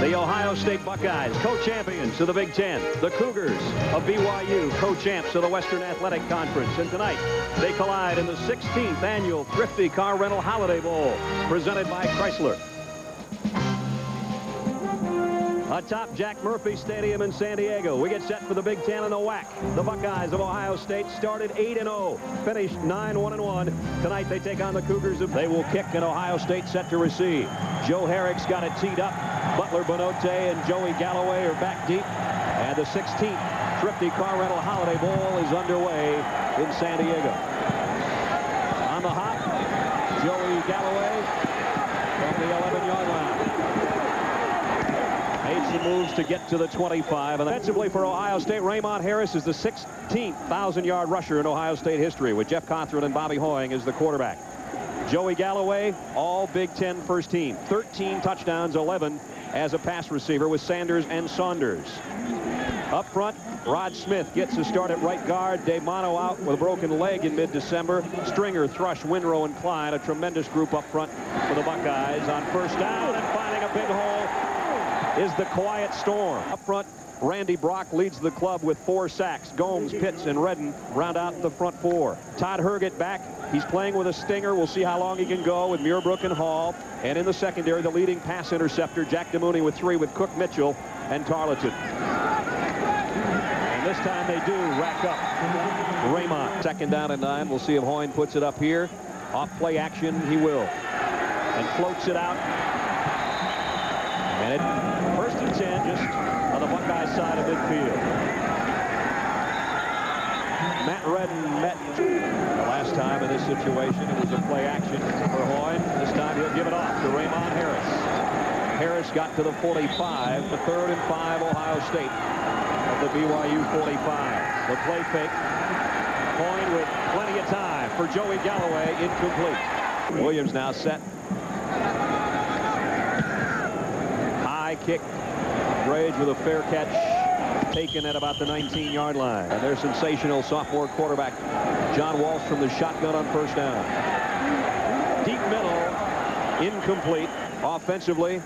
The Ohio State Buckeyes, co-champions of the Big Ten. The Cougars of BYU, co-champs of the Western Athletic Conference. And tonight, they collide in the 16th annual Thrifty Car Rental Holiday Bowl, presented by Chrysler. Atop Jack Murphy Stadium in San Diego, we get set for the Big Ten and the WAC. The Buckeyes of Ohio State started 8-0, finished 9-1-1. Tonight they take on the Cougars. They will kick and Ohio State set to receive. Joe Herrick's got it teed up. Butler By'not'e and Joey Galloway are back deep. And the 16th Thrifty Car Rental Holiday Bowl is underway in San Diego. On the hop, Joey Galloway from the 11-yard line. Some moves to get to the 25. And defensively for Ohio State, Raymond Harris is the 16th 1,000-yard rusher in Ohio State history with Jeff Cothran and Bobby Hoying as the quarterback. Joey Galloway, all Big Ten first team. 13 touchdowns, 11 as a pass receiver with Sanders and Saunders. Up front, Rod Smith gets a start at right guard. Dave Mono out with a broken leg in mid-December. Stringer, Thrush, Winrow, and Klein, a tremendous group up front for the Buckeyes on first down and finding a big hole is the quiet storm. Up front, Randy Brock leads the club with four sacks. Gomes, Pitts, and Redden round out the front four. Todd Herget back. He's playing with a stinger. We'll see how long he can go with Muirbrook and Hall. And in the secondary, the leading pass interceptor, Jack DeMooney with three with Cook Mitchell and Tarleton. And this time they do rack up Raymond. Second down and nine. We'll see if Hoying puts it up here. Off play action, he will. And floats it out. And it first and 10 just on the Buckeye side of midfield. Matt Redden met the last time in this situation. It was a play action for Hoying. This time he'll give it off to Raymond Harris. Harris got to the 45, the third and five Ohio State of the BYU 45. The play fake. Hoying with plenty of time for Joey Galloway, incomplete. Williams now set. High kick. Drage with a fair catch taken at about the 19-yard line. And their sensational sophomore quarterback, John Walsh from the shotgun on first down. Deep middle, incomplete. Offensively,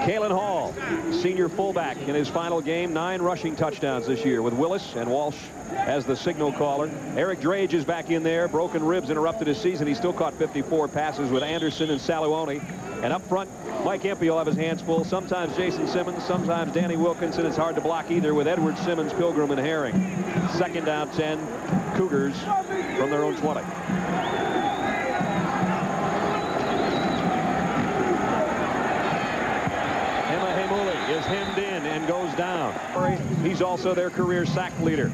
Kalen Hall, senior fullback in his final game, nine rushing touchdowns this year with Willis and Walsh as the signal caller. Eric Drage is back in there. Broken ribs interrupted his season. He still caught 54 passes with Anderson and Saluoni. And up front, Mike Empey will have his hands full. Sometimes Jason Simmons, sometimes Danny Wilkinson. It's hard to block either with Edward Simmons, Pilgrim, and Herring. Second down 10, Cougars from their own 20. Hema Heimuli is hemmed in and goes down. He's also their career sack leader.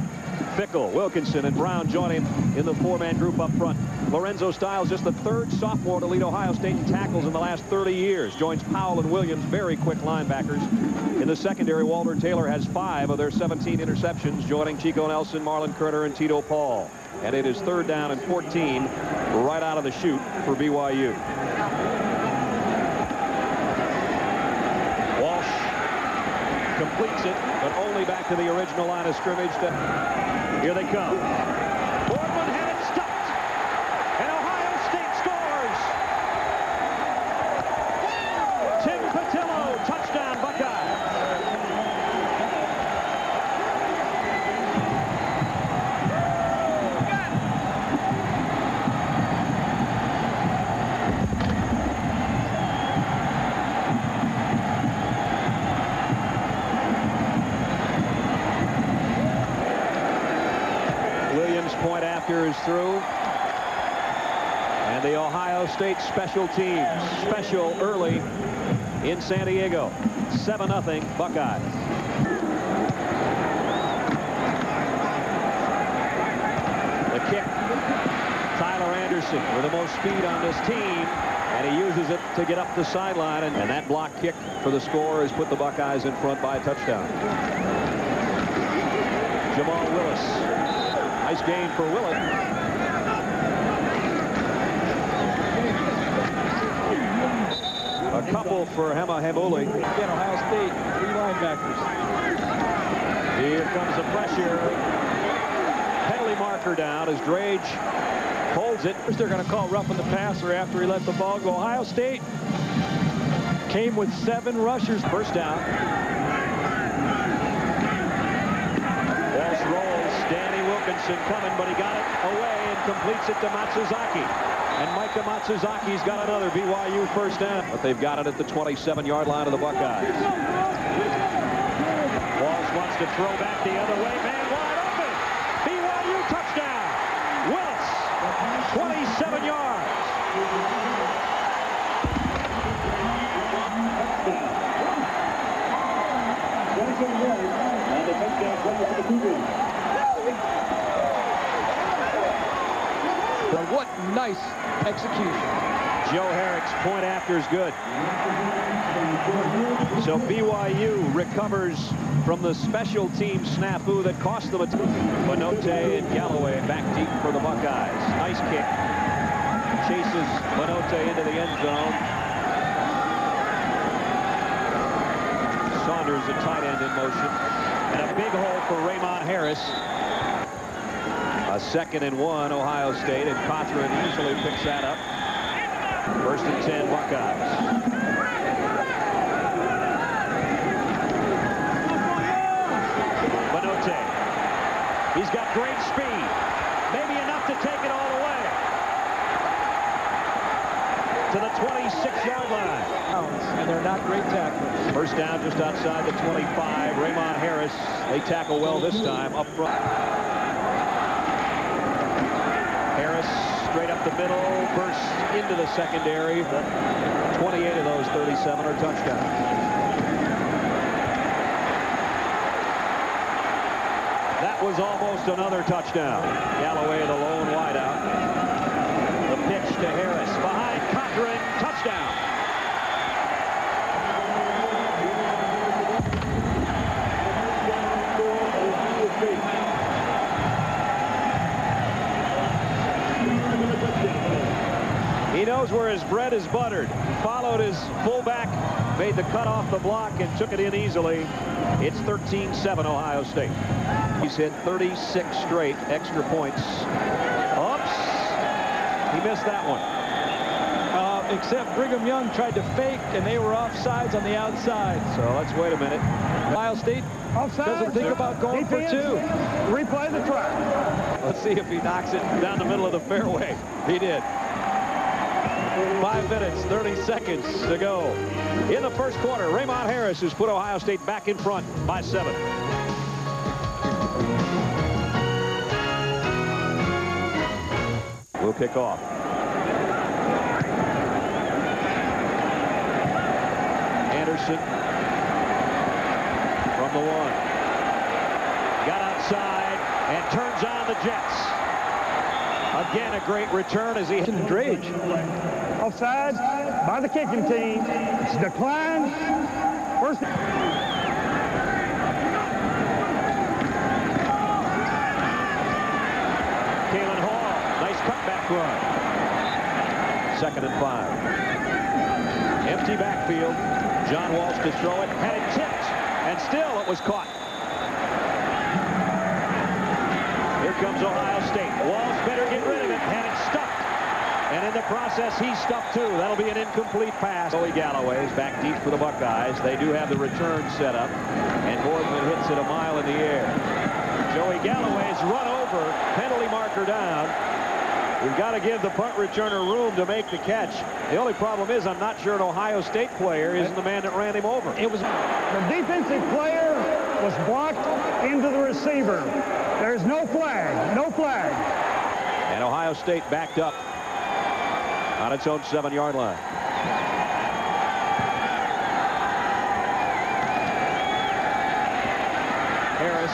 Fickle, Wilkinson, and Brown join him in the four-man group up front. Lorenzo Styles, just the third sophomore to lead Ohio State in tackles in the last 30 years. Joins Powell and Williams, very quick linebackers. In the secondary, Walter Taylor has five of their 17 interceptions, joining Chico Nelson, Marlon Kerner, and Tito Paul. And it is third down and 14 right out of the chute for BYU. Walsh completes it, but only back to the original line of scrimmage. Here they come. Special teams special early in San Diego. 7-0 Buckeyes. The kick. Tyler Anderson with the most speed on this team. And he uses it to get up the sideline. And, and that block kick for the score has put the Buckeyes in front by a touchdown. Jamal Willis Nice gain for Willett. Couple for Hema Heimuli. Again, Ohio State, three linebackers. Here comes the pressure. Penalty marker down as Drage holds it. They're going to call roughing the passer after he let the ball go. Ohio State Came with seven rushers. First down. Walsh rolls. Danny Wilkinson coming, but he got it away and completes it to Matsuzaki. And Micah Matsuzaki's got another BYU first down. But they've got it at the 27-yard line of the Buckeyes. Walsh wants to throw back the other way. Man wide open. BYU touchdown. Willis, 27 yards. But what nice execution. Joe Herrick's point after is good. So BYU recovers from the special team snafu that cost them a By'not'e and Galloway back deep for the Buckeyes. Nice kick. Chases By'not'e into the end zone. Saunders, a tight end in motion. And a big hole for Raymond Harris. A second and one, Ohio State, and Cothran easily picks that up. First and 10 Buckeyes. By'not'e. He's got great speed. Maybe enough to take it all the way. To the 26-yard line. And they're not great tacklers. First down just outside the 25. Raymond Harris, they tackle well this time up front. Harris straight up the middle, bursts into the secondary. 28 of those 37 are touchdowns. That was almost another touchdown. Galloway, the lone wideout. The pitch to Harris. Behind Cothran. Touchdown. Knows where his bread is buttered. Followed his fullback, made the cut off the block, and took it in easily. It's 13-7 Ohio State. He's hit 36 straight extra points. Oops. He missed that one. Uh, except Brigham Young tried to fake, and they were offsides on the outside. So let's wait a minute. Ohio State Offside. doesn't think about going for two. Replay the try. Let's see if he knocks it down the middle of the fairway. He did. Five minutes, 30 seconds to go. In the first quarter, Raymond Harris has put Ohio State back in front by seven. We'll kick off. Anderson from the one. Got outside and turns on the Jets. Again, a great return as he hit Drage. Offside by the kicking team. It's declined. First. Kalen Hall, nice cutback run. Second and five. Empty backfield. John Walsh to throw it, had it tipped, and still it was caught. Comes Ohio State. Walsh better get rid of it, had it stuck. And in the process, he's stuck too. That'll be an incomplete pass. Joey Galloway is back deep for the Buckeyes. They do have the return set up, and Boardman hits it a mile in the air. Joey Galloway's run over, penalty marker down. We've got to give the punt returner room to make the catch. The only problem is I'm not sure an Ohio State player isn't the man that ran him over. It was The defensive player was blocked into the receiver. There's no flag. No flag. And Ohio State backed up on its own seven-yard line. Harris.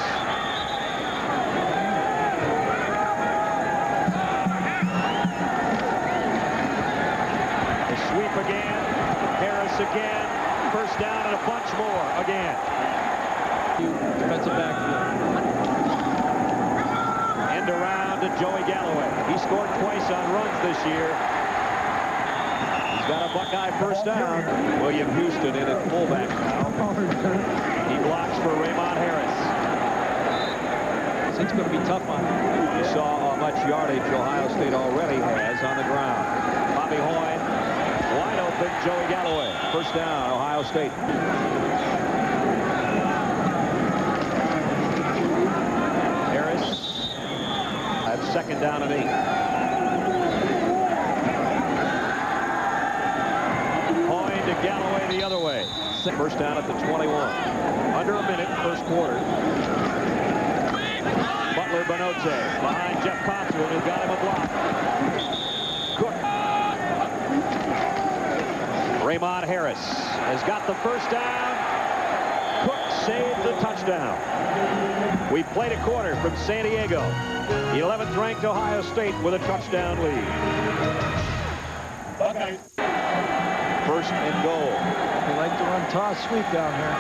The sweep again. Harris again. First down and a bunch more again. defensive backfield. Around to Joey Galloway. He scored twice on runs this year. He's got a Buckeye first down. William Houston in at fullback now. He blocks for Raymond Harris. It's going to be tough on him. You saw how much yardage Ohio State already has on the ground. Bobby Hoying wide open Joey Galloway. First down, Ohio State. Harris at second down and eight. Hoying to Galloway the other way. First down at the 21. Under a minute, first quarter. Butler By'not'e behind Jeff Cothran, who got him a block. Cook. Raymond Harris has got the first down. Cook saved the touchdown. We played a quarter from San Diego. 11th ranked Ohio State with a touchdown lead. First and goal. They like to run toss sweep down here.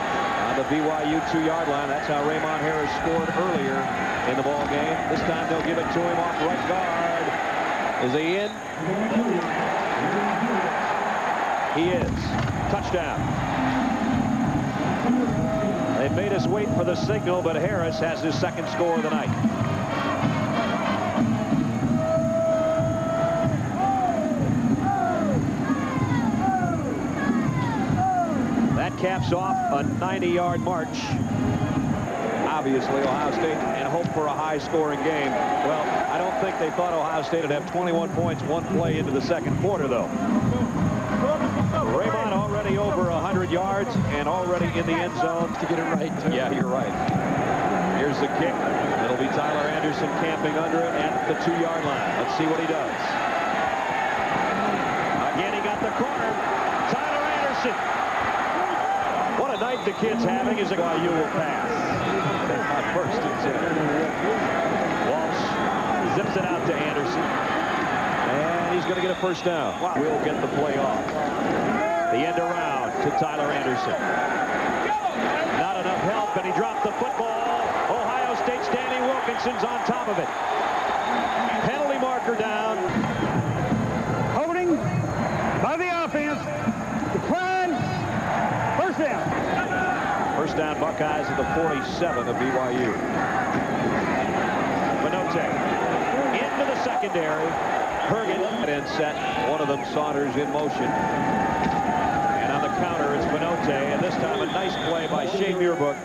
On the BYU two-yard line. That's how Raymond Harris scored earlier in the ball game. This time they'll give it to him off right guard. Is he in? He is. Touchdown. They made us wait for the signal, but Harris has his second score of the night. Caps off a 90-yard march. Obviously, Ohio State and hope for a high-scoring game. Well, I don't think they thought Ohio State would have 21 points one play into the second quarter, though. Raymond already over 100 yards and already in the end zone. To get it right, too. Yeah, you're right. Here's the kick. It'll be Tyler Anderson camping under it at the two-yard line. Let's see what he does. Again, he got the corner. Tyler Anderson. Night the kid's having is a guy you will pass. My first and ten. Walsh zips it out to Anderson. And he's going to get a first down. We'll get the play off. The end around to Tyler Anderson. Not enough help, and he dropped the football. Ohio State's Danny Wilkinson's on top of it. Penalty marker down. Down Buckeyes at the 47 of BYU. Manote into the secondary. Hergen and set. One of them Saunders in motion. And on the counter it's Manote. And this time a nice play by Shea Muirbrook.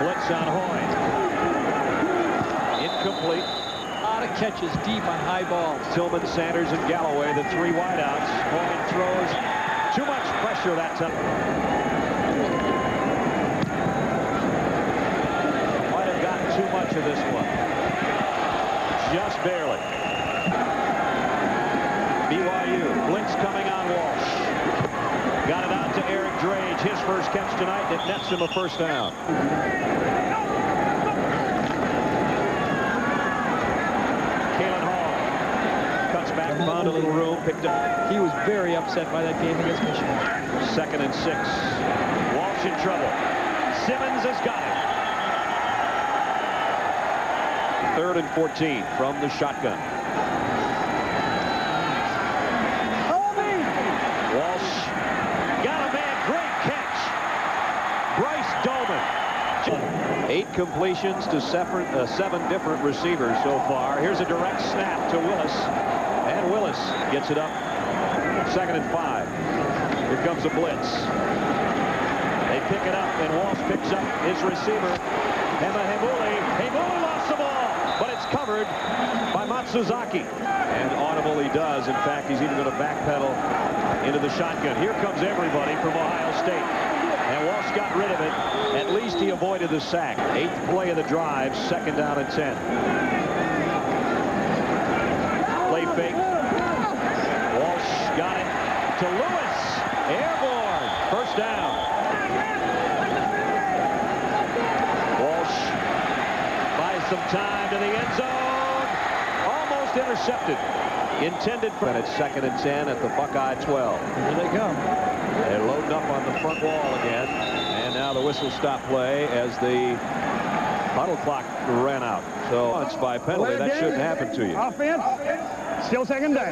Blitz on Hoy. Incomplete. A lot of catches deep on high balls. Tillman, Sanders, and Galloway, the three wideouts. Hoy throws too much pressure that time. Might have gotten too much of this one. Just barely. BYU, Blinks coming on Walsh. Got it out to Eric Drage, his first catch tonight. It nets him a first down. Kalen Hall cuts back, found a little room, picked up He was very upset by that game against Michigan. Second and six. Walsh in trouble. Simmons has got it. Third and 14 from the shotgun. Walsh got a man. Great catch. Bryce Doman. Eight completions to seven, uh, seven different receivers so far. Here's a direct snap to Willis. Willis gets it up. Second and five. Here comes a blitz. They pick it up, and Walsh picks up his receiver. Hema Heimuli. Heimuli lost the ball, but it's covered by Matsuzaki. And audible he does. In fact, he's even going to backpedal into the shotgun. Here comes everybody from Ohio State. And Walsh got rid of it. At least he avoided the sack. Eighth play of the drive, second down and 10. Play fake. Walsh to Lewis. Airborne. First down. Walsh buys some time to the end zone. Almost intercepted. Intended for and it's second and 10 at the Buckeye 12. Here they come. They're loading up on the front wall again. And now the whistle stop play as the huddle clock ran out. So it's by penalty. That shouldn't happen to you. Offense. Still second down.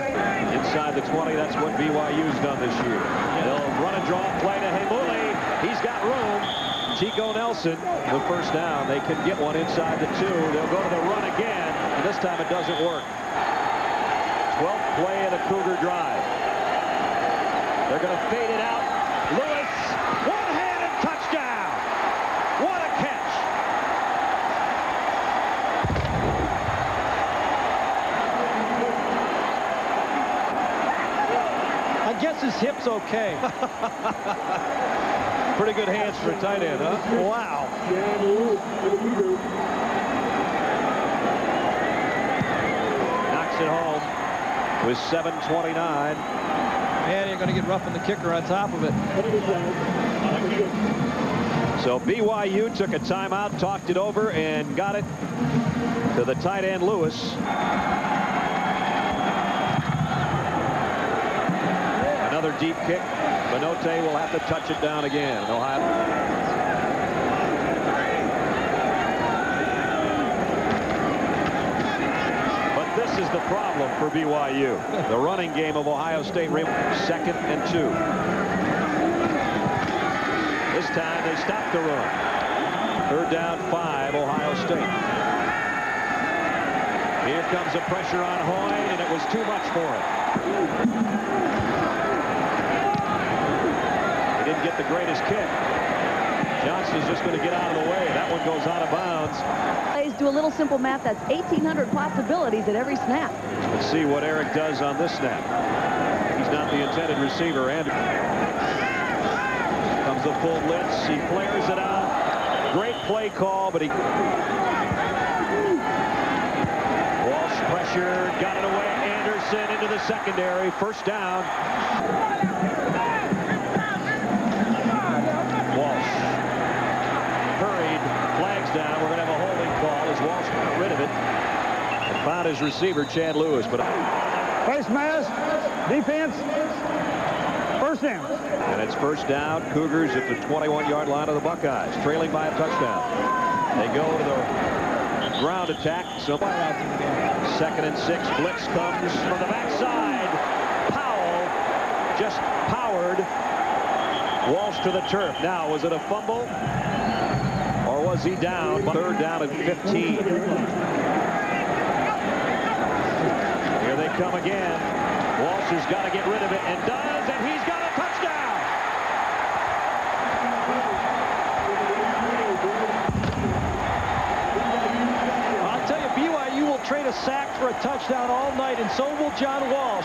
Inside the 20, that's what BYU's done this year. They'll run and draw play to Heimuli. He's got room. Chico Nelson, the first down. They can get one inside the two. They'll go to the run again, and this time it doesn't work. 12th play of the Cougar drive. They're going to fade it out. Lewis, one-handed touchdown. What a catch. I guess his hip's okay. Pretty good hands for a tight end, huh? wow. Knocks it home with 7.29. Man, you're going to get roughing the kicker on top of it. So BYU took a timeout, talked it over, and got it to the tight end Lewis. Another deep kick. By'not'e will have to touch it down again. Ohio. But this is the problem for BYU. The running game of Ohio State. Second and two. This time they stopped the run. Third down five, Ohio State. Here comes the pressure on Hoy, and it was too much for him. Get the greatest kick. Johnston's just going to get out of the way. That one goes out of bounds. Plays do a little simple math. That's 1,800 possibilities at every snap. Let's see what Eric does on this snap. He's not the intended receiver. And comes the full blitz. He flares it out. Great play call, but he... Walsh pressure, got it away. Anderson into the secondary. First down. Found his receiver, Chad Lewis. But Face mask, defense, first down. And it's first down. Cougars at the 21-yard line of the Buckeyes, trailing by a touchdown. They go to the ground attack. So second and six. Blitz comes from the backside. Powell just powered Walsh to the turf. Now, was it a fumble? Or was he down? Third down and 15. Come again. Walsh has got to get rid of it and does, and he's got a touchdown. I'll tell you, BYU will trade a sack for a touchdown all night, and so will John Walsh.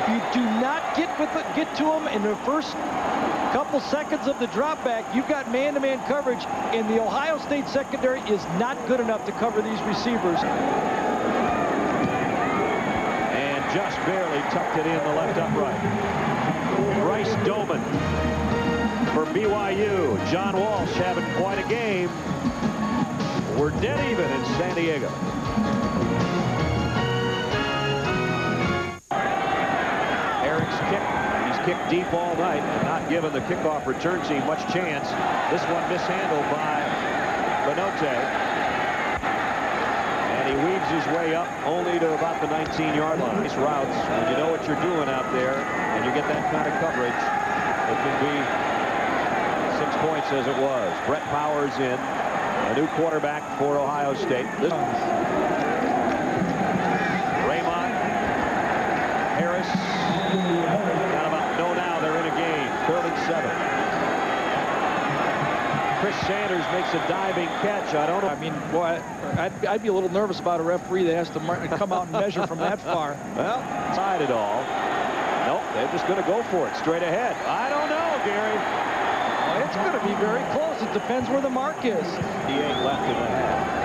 If you do not get with it, get to him in the first couple seconds of the drop back, you've got man-to-man -man coverage, and the Ohio State secondary is not good enough to cover these receivers. Just barely tucked it in the left upright. Bryce Doman for BYU. John Walsh having quite a game. We're dead even in San Diego. Eric's kick. He's kicked deep all night and not given the kickoff return team much chance. This one mishandled by By'not'e. His way up only to about the 19-yard line. These routes, when you know what you're doing out there and you get that kind of coverage, it can be six points as it was. Brett Powers in, a new quarterback for Ohio State. This Raymond, Harris, got about no now. They're in a game, third and seven. Chris Sanders makes a diving catch. I don't know. I mean, boy, I'd, I'd be a little nervous about a referee that has to come out and measure from that far. Well, tied it all. Nope, they're just going to go for it straight ahead. I don't know, Gary. Well, it's going to be very close. It depends where the mark is. He ain't left in the half.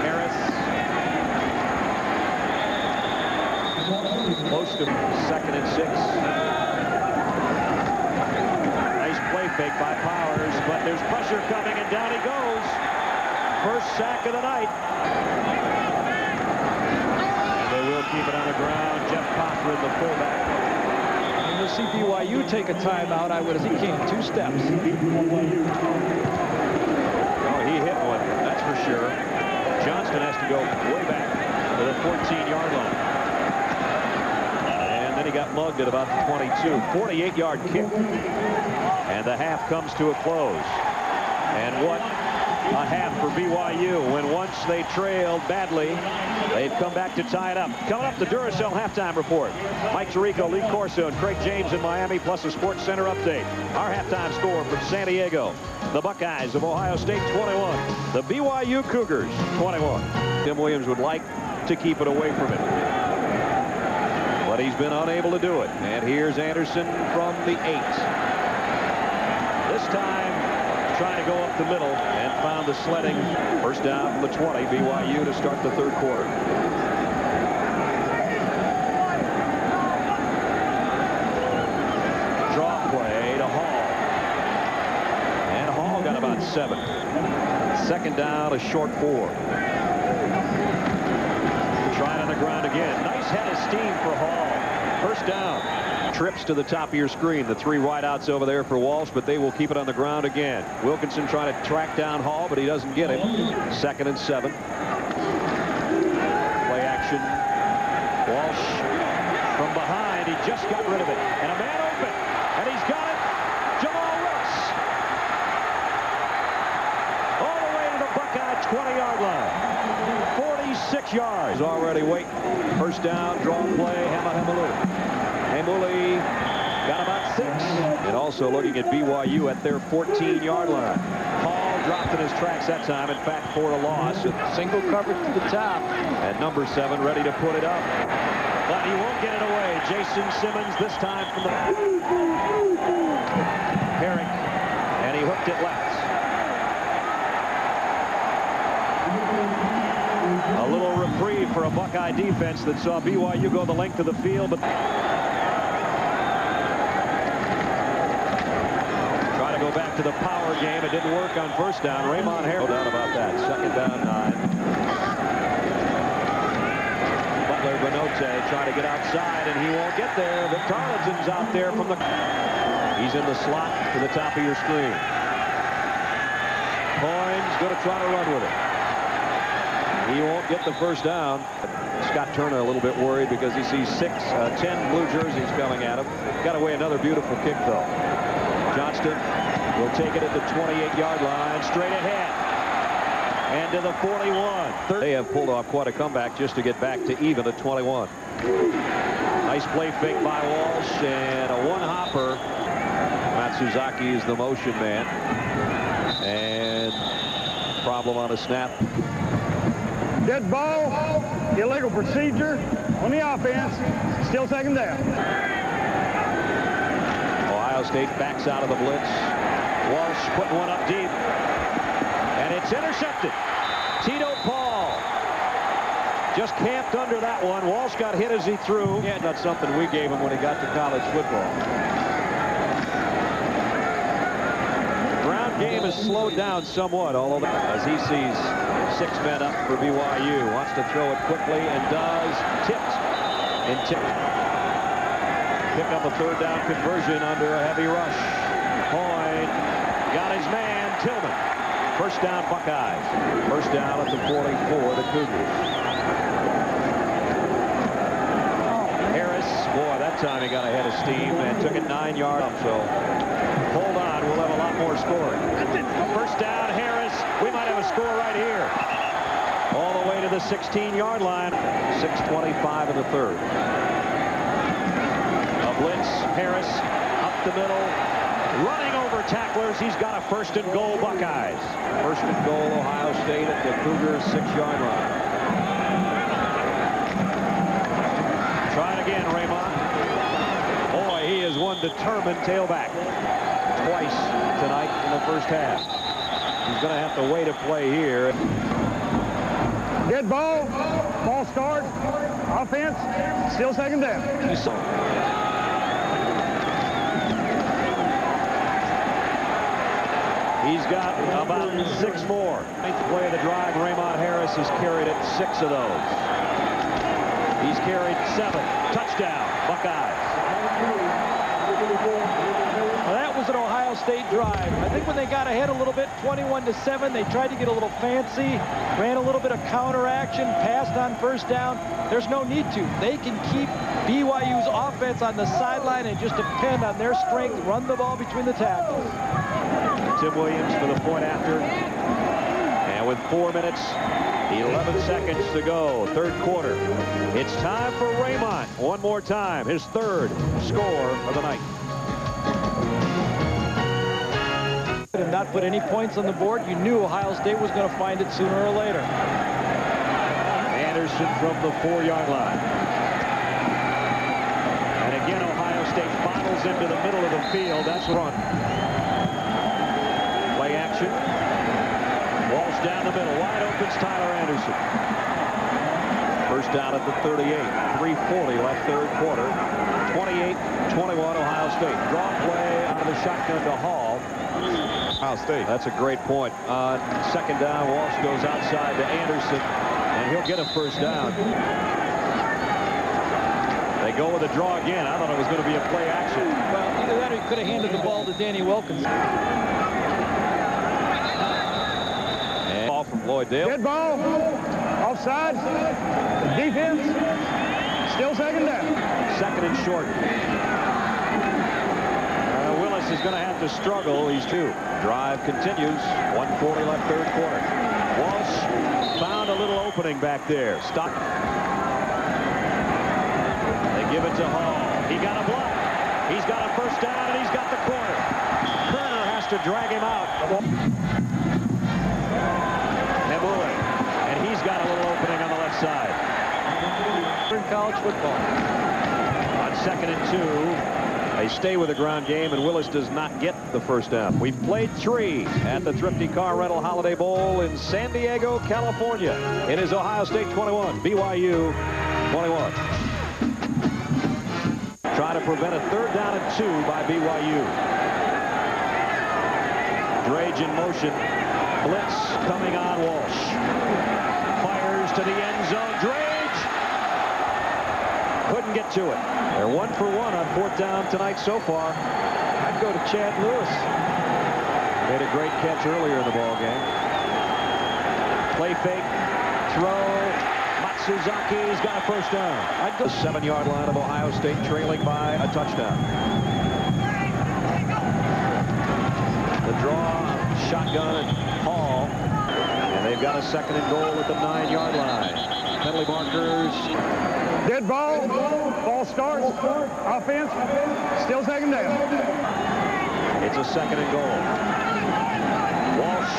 Harris. Close to second and six. Nice play fake by Powers, but there's pressure coming, and down he goes. First sack of the night. And they will keep it on the ground. Jeff Cothran, the fullback. And you'll see BYU take a timeout. I would have he came two steps. Oh, he hit one, that's for sure. Johnston has to go way back to the 14-yard line. And then he got mugged at about the 22. 48-yard kick. And the half comes to a close. And what a half for BYU when once they trailed badly, they've come back to tie it up. Coming up, the Duracell halftime report. Mike Tirico, Lee Corso, and Craig James in Miami, plus a Sports Center update. Our halftime score from San Diego. The Buckeyes of Ohio State 21. The BYU Cougars 21. Tim Williams would like to keep it away from it. But he's been unable to do it. And here's Anderson from the eight. This time trying to go up the middle and found the sledding. First down from the 20. BYU to start the third quarter. Draw play to Hall. And Hall got about seven. Second down, a short four. Trying on the ground again. Nice head of steam for Hall. First down trips to the top of your screen. The three wideouts over there for Walsh, but they will keep it on the ground again. Wilkinson trying to track down Hall, but he doesn't get him. Second and seven. Play action. Walsh from behind. He just got rid of it. And a man open. And he's got it. Jamal Wilkes. All the way to the Buckeye 20-yard line. 46 yards already waiting. First down, draw play, Hema. Heimuli got about six. And also looking at BYU at their 14-yard line. Hall dropped in his tracks that time. In fact, for a loss. Single coverage to the top. At number seven, ready to put it up. But he won't get it away. Jason Simmons this time from the Herrick. And he hooked it left. A little reprieve for a Buckeye defense that saw BYU go the length of the field, but try to go back to the power game. It didn't work on first down. Raymond Harris. No doubt about that. Second down nine. Butler By'not'e trying to get outside, and he won't get there. But Tarleton's out there from the... He's in the slot to the top of your screen. Coins going to try to run with it. He won't get the first down. Scott Turner a little bit worried because he sees six, uh, ten blue jerseys coming at him. Got away another beautiful kick, though. Johnston will take it at the 28-yard line, straight ahead. And to the 41. They have pulled off quite a comeback just to get back to even at 21. Nice play fake by Walsh and a one-hopper. Matsuzaki is the motion man. And problem on a snap. Dead ball, illegal procedure on the offense, still second down. Ohio State backs out of the blitz. Walsh put one up deep. And it's intercepted. Tito Paul just camped under that one. Walsh got hit as he threw. Yeah, that's something we gave him when he got to college football. Has slowed down somewhat, although as he sees six men up for BYU. Wants to throw it quickly and does. Tipped. And tipped pick up a third down conversion under a heavy rush. Coin got his man, Tillman. First down, Buckeyes. First down at the 44, the Cougars. Harris, boy, that time he got ahead of steam and took it nine yards so hold on, we'll have a lot more scoring. First down, Harris. We might have a score right here. All the way to the 16-yard line. 6.25 in the third A blitz. Harris up the middle, running over tacklers. He's got a first and goal Buckeyes. First and goal Ohio State at the Cougars six-yard line. Try it again, Raymond. Boy, he is one determined tailback. Twice tonight in the first half. He's going to have to wait a play here. Dead ball. Ball start. Offense. Still second down. He's got about six more. Ninth play of the drive, Raymond Harris has carried it six of those. He's carried seven. Touchdown, Buckeyes. Well, that was an Ohio State drive. I think when they got ahead a little bit, 21 to 7, they tried to get a little fancy, ran a little bit of counter action, passed on first down. There's no need to. They can keep BYU's offense on the sideline and just depend on their strength, run the ball between the tackles. Tim Williams for the point after. And with four minutes, 11 seconds to go, third quarter. It's time for Raymond. One more time, his third score of the night. And not put any points on the board. You knew Ohio State was going to find it sooner or later. Anderson from the four-yard line. And again, Ohio State funnels into the middle of the field. That's run. Play action. Walsh down the middle. Wide open's Tyler Anderson. First down at the 38. 340 left third quarter. 28-21 Ohio State. Draw play out of the shotgun to Hall. Ohio State. That's a great point. Uh, second down, Walsh goes outside to Anderson, and he'll get a first down. They go with a draw again. I thought it was going to be a play action. Well, either that or he could have handed the ball to Danny Wilkins. And ball from Lloyd Dale. Dead ball. Offside. Defense. Still second down. Second and short. Is going to have to struggle. He's two. Drive continues. 140 left third quarter. Walsh found a little opening back there. Stop. They give it to Hall. He got a block. He's got a first down, and he's got the corner. Kerner has to drag him out. Nebule. And he's got a little opening on the left side. In college football. On second and two, they stay with the ground game, and Willis does not get the first down. We've played three at the Thrifty Car Rental Holiday Bowl in San Diego, California. It is Ohio State 21, BYU 21. Try to prevent a third down and two by BYU. Drage in motion. Blitz coming on Walsh. Fires to the end zone. Drage to it. They're one for one on fourth down tonight so far. I'd go to Chad Lewis. Made a great catch earlier in the ball game. Play fake, throw. Matsuzaki's got a first down. I'd go seven-yard line of Ohio State, trailing by a touchdown. The draw, shotgun, and Hall, and they've got a second and goal at the nine-yard line. Penalty markers. Dead ball. Ball starts. Offense. Still second down. It's a second and goal. Walsh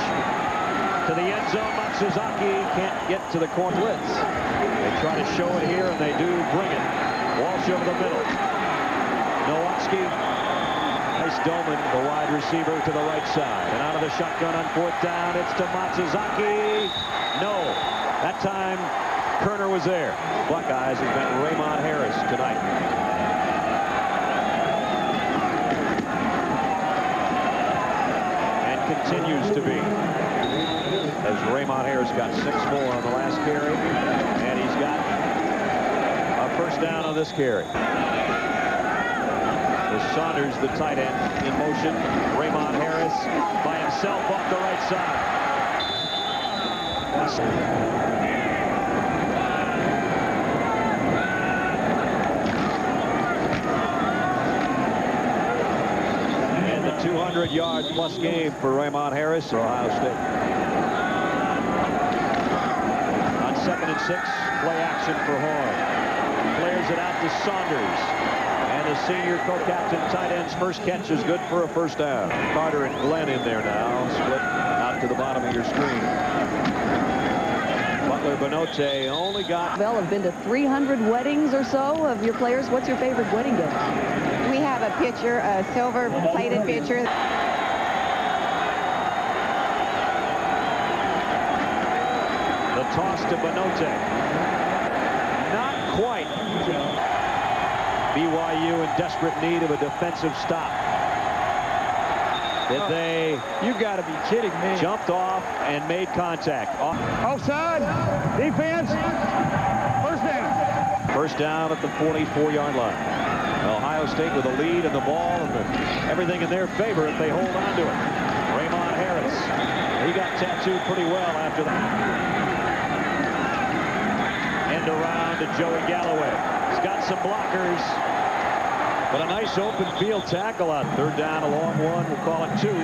to the end zone. Matsuzaki can't get to the corner blitz. They try to show it here, and they do bring it. Walsh over the middle. Nowatzki. Nice Doman, the wide receiver, to the right side. And out of the shotgun on fourth down, it's to Matsuzaki. No. That time, Kerner was there. Buckeyes has been Raymond Harris tonight. and continues to be. As Raymond Harris got six more on the last carry, and he's got a first down on this carry. With Saunders, the tight end, in motion. Raymond Harris by himself off the right side. 100-yard plus game for Raymond Harris, Ohio State. On second and six, play action for Horn. Flares it out to Saunders. And the senior co-captain tight end's first catch is good for a first down. Carter and Glenn in there now. Split out to the bottom of your screen. Butler By'not'e only got... Well, have been to 300 weddings or so of your players. What's your favorite wedding gift? We have a pitcher, a silver plated pitcher. the toss to By'not'e. Not quite. BYU in desperate need of a defensive stop. Did they You got to be kidding me. jumped off and made contact? Off- Offside. Defense. First down. First down at the 44-yard line. Ohio State with a lead and the ball and the, everything in their favor if they hold on to it. Raymond Harris, he got tattooed pretty well after that. End around to Joey Galloway. He's got some blockers. But a nice open field tackle on third down, a long one. We'll call it two.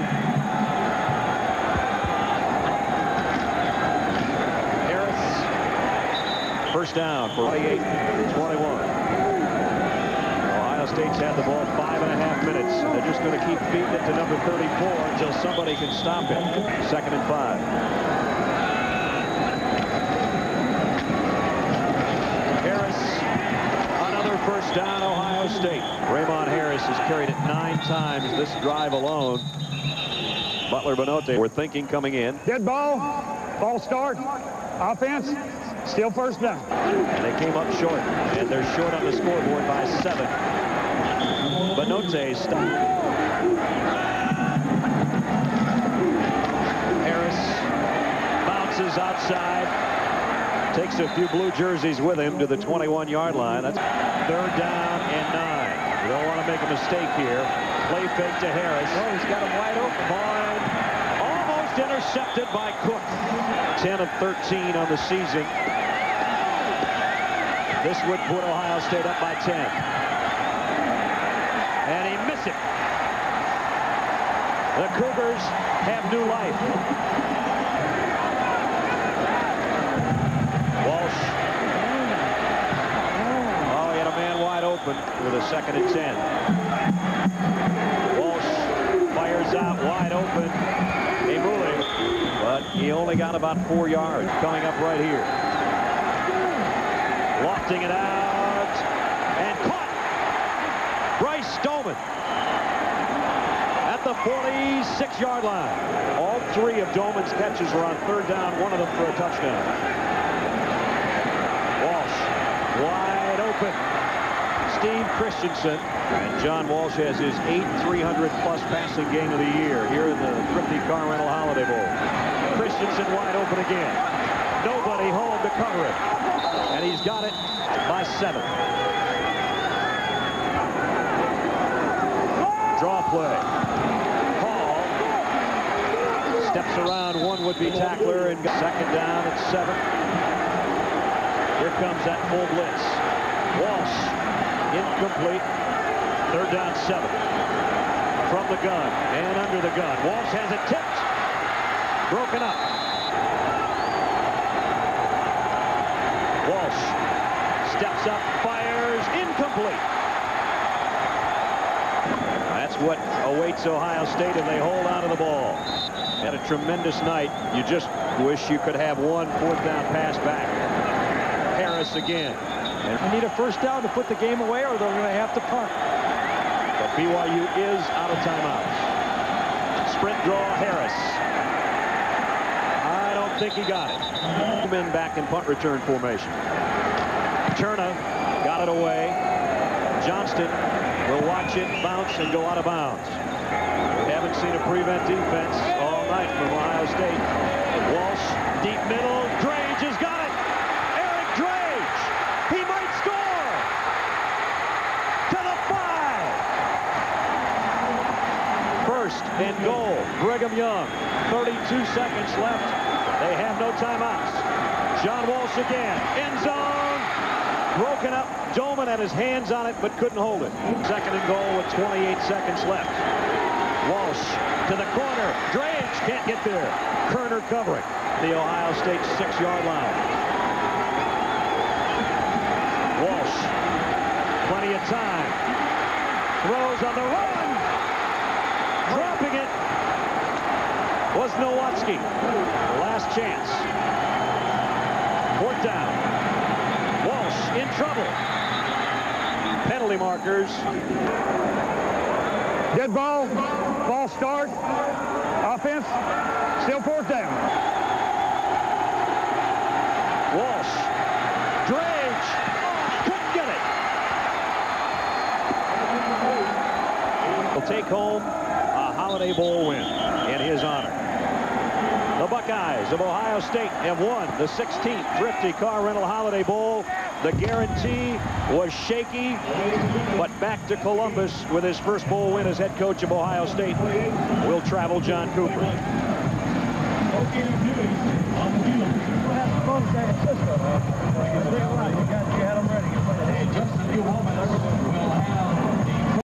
Harris, first down for 28-21. State's had the ball five and a half minutes. They're just going to keep feeding it to number 34 until somebody can stop it. Second and five. Harris, another first down, Ohio State. Raymond Harris has carried it nine times this drive alone. Butler By'not'e, we're thinking coming in. Dead ball. Ball start. Offense. Still first down. And they came up short. And they're short on the scoreboard by seven. By'not'e stopped. Harris bounces outside. Takes a few blue jerseys with him to the 21-yard line. That's third down and nine. You don't want to make a mistake here. Play fake to Harris. Oh, he's got him wide open. Almost intercepted by Cook. 10 of 13 on the season. This would put Ohio State up by 10. And he missed it. The Cougars have new life. Walsh. Oh, he had a man wide open with a second and 10. Walsh fires out wide open. Heimuli, but he only got about four yards coming up right here. Lofting it out and caught. Bryce Doman at the 46-yard line. All three of Doman's catches were on third down, one of them for a touchdown. Walsh wide open. Steve Christensen. And John Walsh has his eighth 300-plus passing game of the year here in the Thrifty Car Rental Holiday Bowl. Christensen wide open again. Nobody home to cover it. And he's got it by seven. Draw play. Hall steps around one would-be tackler and second down at seven. Here comes that full blitz. Walsh incomplete. Third down seven. From the gun and under the gun. Walsh has it tipped. Broken up. Walsh up, fires, incomplete. That's what awaits Ohio State and they hold on to the ball. Had a tremendous night. You just wish you could have one fourth down pass back. Harris again. And we need a first down to put the game away or they're going to have to punt. But BYU is out of timeouts. Sprint draw Harris. I don't think he got it. Men back in punt return formation. Turner got it away. Johnston will watch it bounce and go out of bounds. Haven't seen a prevent defense all night from Ohio State. Walsh, deep middle. Drage has got it. Eric Drage. He might score. To the five. First and goal. Brigham Young. 32 seconds left. They have no timeouts. John Walsh again. End zone. Broken up. Doman had his hands on it but couldn't hold it. Second and goal with 28 seconds left. Walsh to the corner. Drage can't get there. Kerner covering the Ohio State six-yard line. Walsh. Plenty of time. Throws on the run. Dropping it was Nowatzki. Last chance. Fourth down. In trouble. Penalty markers. Dead ball. Ball start. Offense. Still fourth down. Walsh. Drage. Couldn't get it. Will take home a Holiday Bowl win in his honor. The Buckeyes of Ohio State have won the 16th Thrifty Car Rental Holiday Bowl. The guarantee was shaky, but back to Columbus with his first bowl win as head coach of Ohio State will travel John Cooper.